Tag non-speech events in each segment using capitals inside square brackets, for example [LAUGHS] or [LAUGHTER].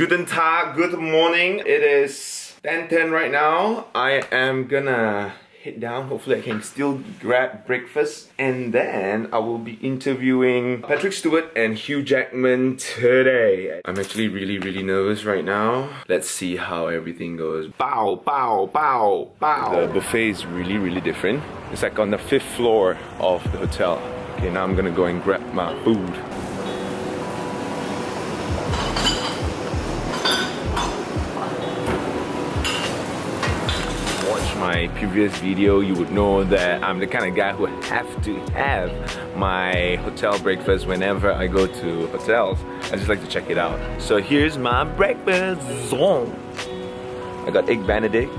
Guten Tag, good morning. It is 10.10 right now. I am gonna head down. Hopefully I can still grab breakfast. And then I will be interviewing Patrick Stewart and Hugh Jackman today. I'm actually really, really nervous right now. Let's see how everything goes. Bow, bow, bow, bow. The buffet is really, really different. It's like on the fifth floor of the hotel. Okay, now I'm gonna go and grab my food. My previous video, you would know that I'm the kind of guy who have to have my hotel breakfast whenever I go to hotels. I just like to check it out. So here's my breakfast. I got egg benedict.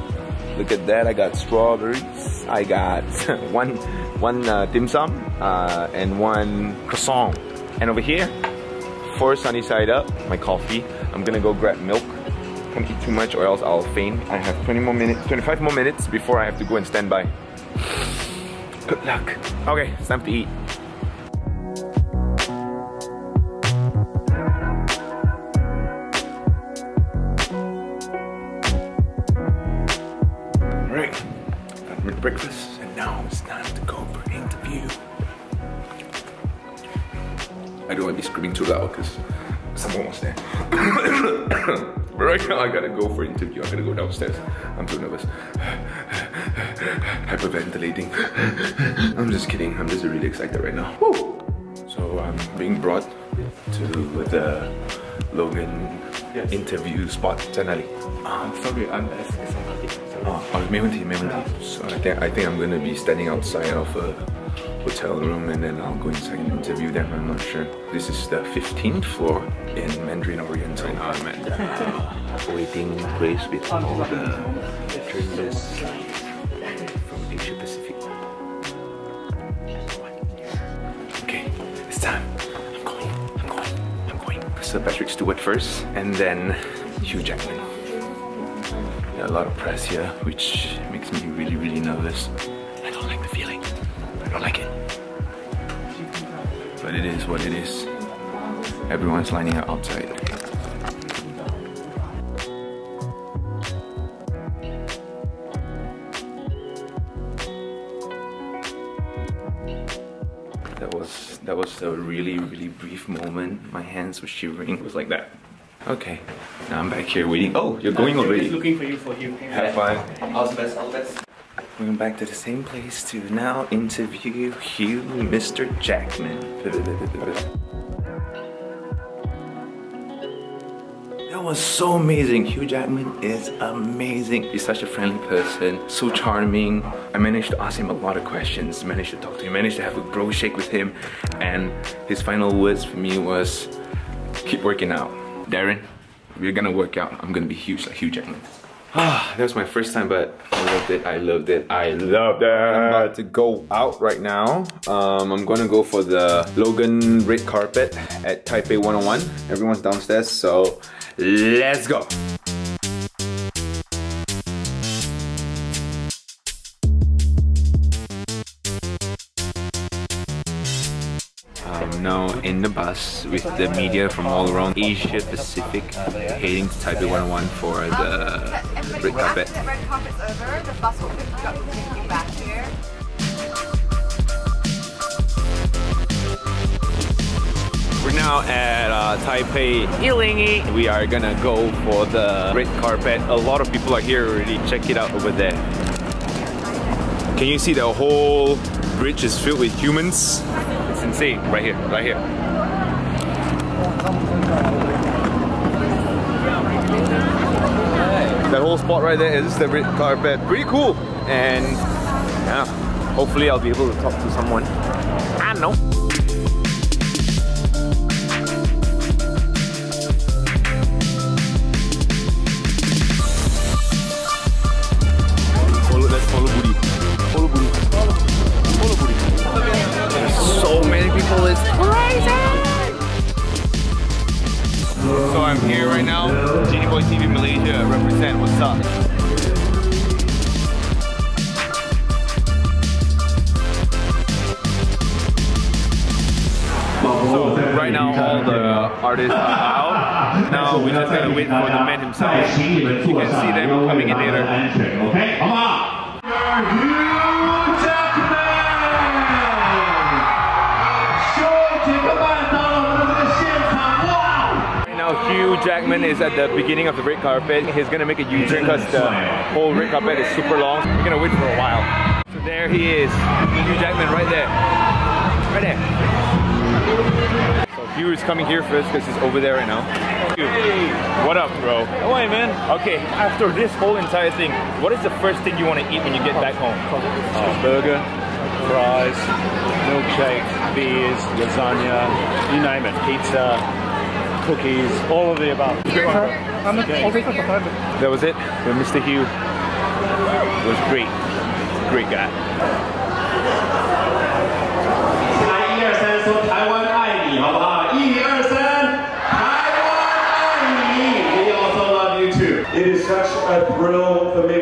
Look at that, I got strawberries. I got [LAUGHS] one, one uh, dim sum uh, and one croissant. And over here, four sunny side up, my coffee. I'm gonna go grab milk can't eat too much or else I'll faint. I have 20 more minutes, 25 more minutes before I have to go and stand by. Good luck. Okay, it's time to eat. Alright, my breakfast and now it's time to go for interview. I don't want to be screaming too loud because someone was there. [COUGHS] [COUGHS] But right now I gotta go for an interview. I gotta go downstairs. I'm too nervous. Hyperventilating. I'm just kidding. I'm just really excited right now. Woo! So I'm being brought to the Logan yes. interview spot. Janali. Um, ah, sorry, I'm asking somebody. Sorry. Ah, oh, ah. So I think, I think I'm gonna be standing outside of a hotel room and then I'll go inside and interview them. I'm not sure. This is the 15th floor in Mandarin Oriental. I'm at the waiting place with all the journalists from Asia Pacific. Okay, it's time. I'm going, I'm going, I'm going. Sir Patrick Stewart first and then Hugh Jackman. a lot of press here, which makes me really, really nervous. I don't like the feeling. I don't like it. But it is what it is. Everyone's lining up outside. That was that was a really really brief moment. My hands were shivering. It was like that. Okay, now I'm back here waiting. Oh, you're going already. looking for you for you. Have fun. All the best. All the best. We're going back to the same place to now interview Hugh, Mr. Jackman. That was so amazing. Hugh Jackman is amazing. He's such a friendly person, so charming. I managed to ask him a lot of questions, managed to talk to him, managed to have a bro shake with him, and his final words for me was, keep working out. Darren, we're gonna work out. I'm gonna be huge like Hugh Jackman. Ah, that was my first time, but I loved it. I loved it. I loved it. I'm about to go out right now. Um, I'm gonna go for the Logan red carpet at Taipei 101. Everyone's downstairs, so let's go. In the bus with the media from all around Asia Pacific heading to Taipei 101 for the red carpet. Red carpet's over, the bus will pick you up and take you back here. We're now at uh, Taipei Yilingi. We are gonna go for the red carpet. A lot of people are here already. Check it out over there. Can you see the whole bridge is filled with humans? It's insane. Right here, right here. That whole spot right there is the red carpet. Pretty cool. And yeah, hopefully I'll be able to talk to someone. I don't know. So right now all the artists are out. [LAUGHS] Now we just gotta wait for the man himself. You can see them coming in later. Okay, come on. Jackman is at the beginning of the red carpet. He's gonna make a U-turn because the whole red carpet is super long. We're gonna wait for a while. So there he is, Hugh Jackman right there. Right there. So Hugh is coming here first because he's over there right now. Hugh, what up, bro? How are you, man? Okay, after this whole entire thing, what is the first thing you want to eat when you get back home? Oh, burger, fries, milkshakes, beers, lasagna, you name it, pizza, cookies, all of the above. That was it. But Mr. Hugh was great. Great guy. It is such a thrill for me.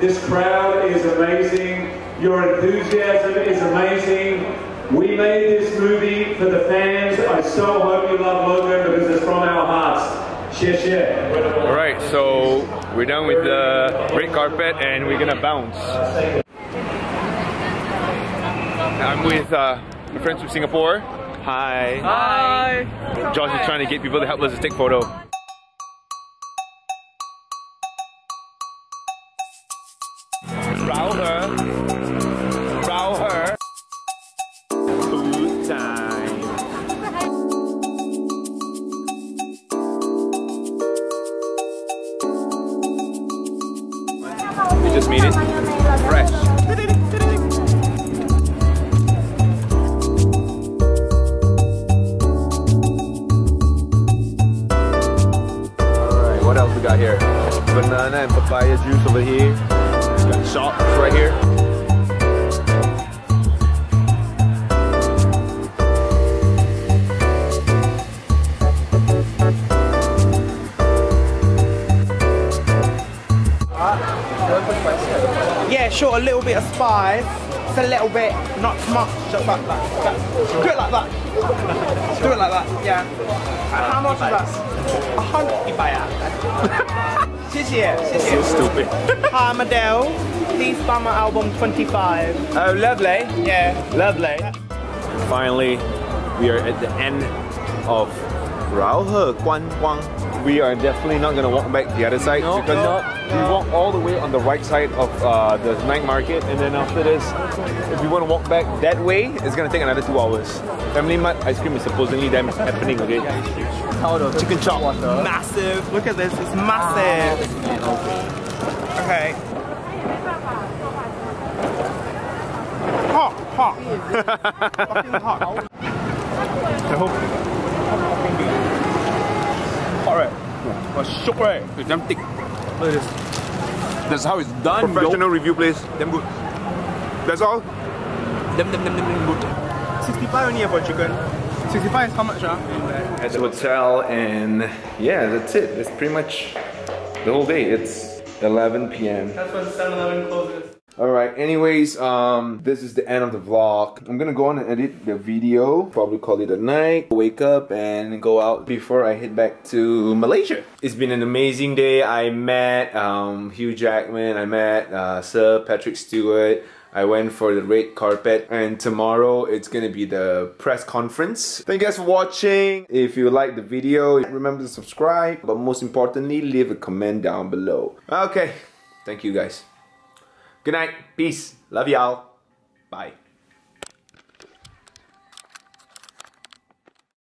This crowd is amazing. Your enthusiasm is amazing. We made this movie for the fans. I so hope you love Logan because it's from our hearts. Share, share. All right, so we're done with the red carpet and we're gonna bounce. I'm with uh, my friends from Singapore. Hi. Hi. Josh is trying to get people to help us to take photo. Banana and papaya juice over here. We got shops right here. Yeah, sure, a little bit of spice. It's a little bit, not too much. Just like that. that. Like that. Do it like that, yeah. And how much is that? A hundred 一百啊。谢谢，谢谢。 So stupid. Hi, I'm Adele. Please buy my album 25. Oh, lovely. Yeah. Lovely. Finally, we are at the end of Raohe Guanguang. We are definitely not gonna walk back the other side because we walk all the way on the right side of uh, the night market, and then after this, if you want to walk back that way, it's gonna take another two hours. Family Mart ice cream is supposedly them happening again. Chicken chop. Massive. Look at this, it's massive. Okay. Hot, hot. Fucking hot. [LAUGHS] Alright. Well, shook right. It's damn thick. Look at this. That's how it's done. Professional review, please. Damn good. That's all. Damn, damn, damn, damn good. 65 only for chicken. 65 is how much, ah? At the hotel, and yeah, that's it. That's pretty much the whole day. It's 11 p.m. That's when 7-Eleven closes. Alright, anyways, um, this is the end of the vlog. I'm gonna go on and edit the video, probably call it a night, wake up and go out before I head back to Malaysia. It's been an amazing day. I met um, Hugh Jackman, I met uh, Sir Patrick Stewart. I went for the red carpet and tomorrow it's gonna be the press conference. Thank you guys for watching. If you like the video, remember to subscribe, but most importantly, leave a comment down below. Okay, thank you guys. Good night. Peace. Love y'all. Bye.